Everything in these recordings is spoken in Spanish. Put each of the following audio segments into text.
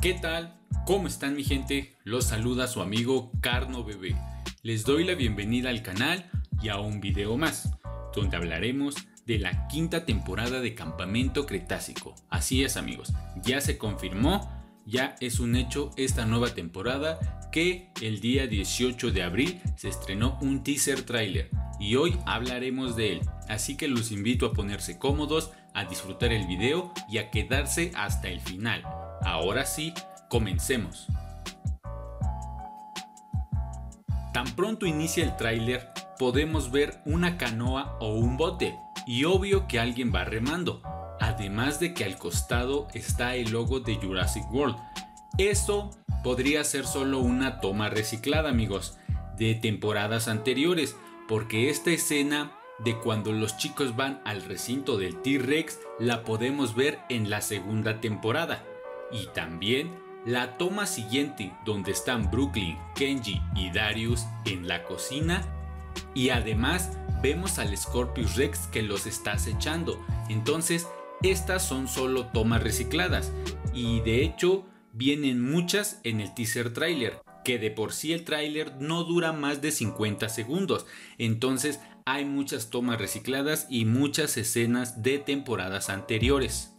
¿Qué tal? ¿Cómo están mi gente? Los saluda su amigo Carno Bebé. Les doy la bienvenida al canal y a un video más, donde hablaremos de la quinta temporada de Campamento Cretácico. Así es amigos, ya se confirmó, ya es un hecho esta nueva temporada que el día 18 de abril se estrenó un teaser trailer y hoy hablaremos de él. Así que los invito a ponerse cómodos, a disfrutar el video y a quedarse hasta el final. Ahora sí, comencemos. Tan pronto inicia el tráiler, podemos ver una canoa o un bote, y obvio que alguien va remando, además de que al costado está el logo de Jurassic World. Eso podría ser solo una toma reciclada, amigos, de temporadas anteriores, porque esta escena de cuando los chicos van al recinto del T-Rex la podemos ver en la segunda temporada. Y también la toma siguiente donde están Brooklyn, Kenji y Darius en la cocina. Y además vemos al Scorpius Rex que los está acechando. Entonces, estas son solo tomas recicladas. Y de hecho, vienen muchas en el teaser trailer que de por sí el tráiler no dura más de 50 segundos. Entonces hay muchas tomas recicladas y muchas escenas de temporadas anteriores.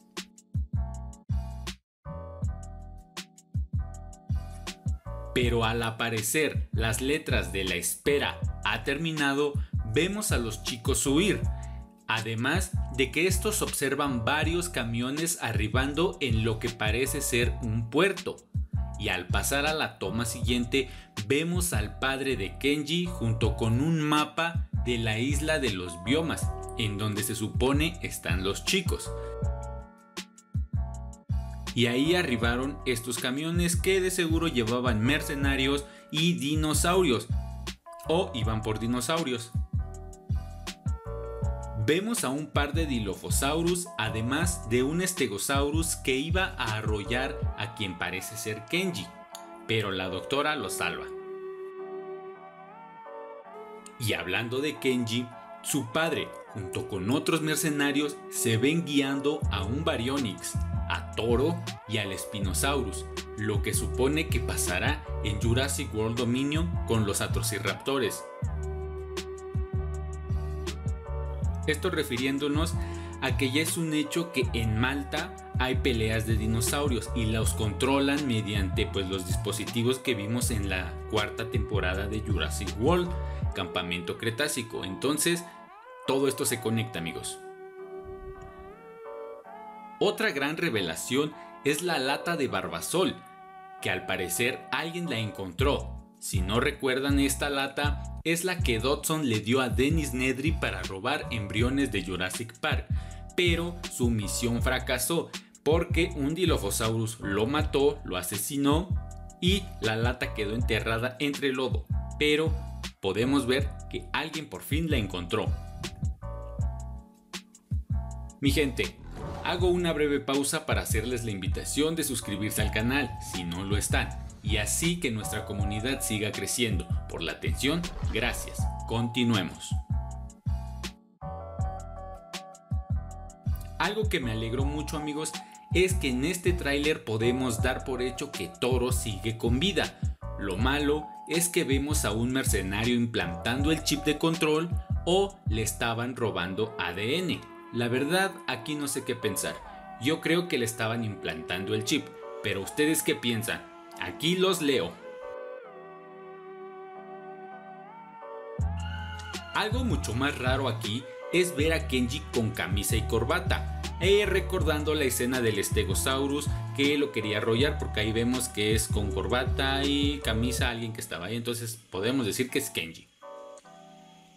Pero al aparecer las letras de la espera ha terminado, vemos a los chicos huir. Además de que estos observan varios camiones arribando en lo que parece ser un puerto y al pasar a la toma siguiente vemos al padre de Kenji junto con un mapa de la isla de los biomas, en donde se supone están los chicos. Y ahí arribaron estos camiones que de seguro llevaban mercenarios y dinosaurios, o iban por dinosaurios. Vemos a un par de Dilophosaurus, además de un Stegosaurus que iba a arrollar a quien parece ser Kenji, pero la doctora lo salva. Y hablando de Kenji, su padre, junto con otros mercenarios, se ven guiando a un Baryonyx, a Toro y al Spinosaurus, lo que supone que pasará en Jurassic World Dominion con los Atrociraptores, Esto refiriéndonos a que ya es un hecho que en Malta hay peleas de dinosaurios y los controlan mediante pues, los dispositivos que vimos en la cuarta temporada de Jurassic World, Campamento Cretácico. Entonces, todo esto se conecta amigos. Otra gran revelación es la lata de Barbasol, que al parecer alguien la encontró. Si no recuerdan esta lata, es la que Dodson le dio a Dennis Nedry para robar embriones de Jurassic Park, pero su misión fracasó porque un Dilophosaurus lo mató, lo asesinó y la lata quedó enterrada entre el lodo, pero podemos ver que alguien por fin la encontró. Mi gente, hago una breve pausa para hacerles la invitación de suscribirse al canal si no lo están y así que nuestra comunidad siga creciendo. Por la atención, gracias. Continuemos. Algo que me alegró mucho amigos es que en este tráiler podemos dar por hecho que Toro sigue con vida. Lo malo es que vemos a un mercenario implantando el chip de control o le estaban robando ADN. La verdad aquí no sé qué pensar. Yo creo que le estaban implantando el chip, pero ustedes qué piensan? Aquí los leo. Algo mucho más raro aquí es ver a Kenji con camisa y corbata, eh, recordando la escena del Stegosaurus que lo quería arrollar porque ahí vemos que es con corbata y camisa alguien que estaba ahí, entonces podemos decir que es Kenji.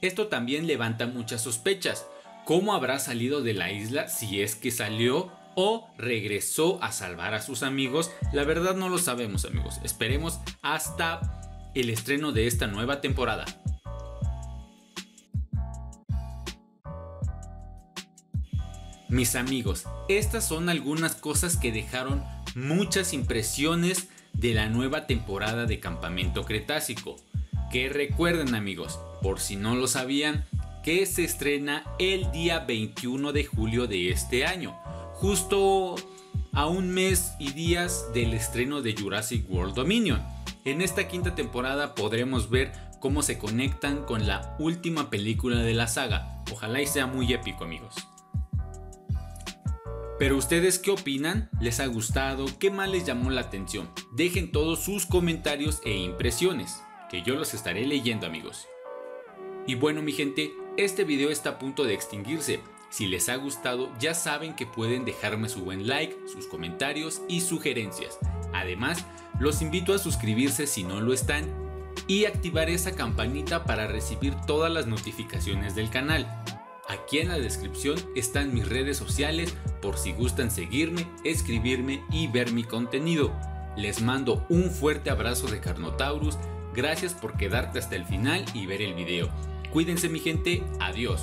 Esto también levanta muchas sospechas. ¿Cómo habrá salido de la isla si es que salió o regresó a salvar a sus amigos. La verdad no lo sabemos amigos. Esperemos hasta el estreno de esta nueva temporada. Mis amigos, estas son algunas cosas que dejaron muchas impresiones de la nueva temporada de Campamento Cretácico. Que recuerden amigos, por si no lo sabían, que se estrena el día 21 de julio de este año justo a un mes y días del estreno de Jurassic World Dominion. En esta quinta temporada podremos ver cómo se conectan con la última película de la saga. Ojalá y sea muy épico amigos. Pero ustedes qué opinan? ¿Les ha gustado? ¿Qué más les llamó la atención? Dejen todos sus comentarios e impresiones, que yo los estaré leyendo amigos. Y bueno mi gente, este video está a punto de extinguirse. Si les ha gustado ya saben que pueden dejarme su buen like, sus comentarios y sugerencias. Además, los invito a suscribirse si no lo están y activar esa campanita para recibir todas las notificaciones del canal. Aquí en la descripción están mis redes sociales por si gustan seguirme, escribirme y ver mi contenido. Les mando un fuerte abrazo de Carnotaurus, gracias por quedarte hasta el final y ver el video. Cuídense mi gente, adiós.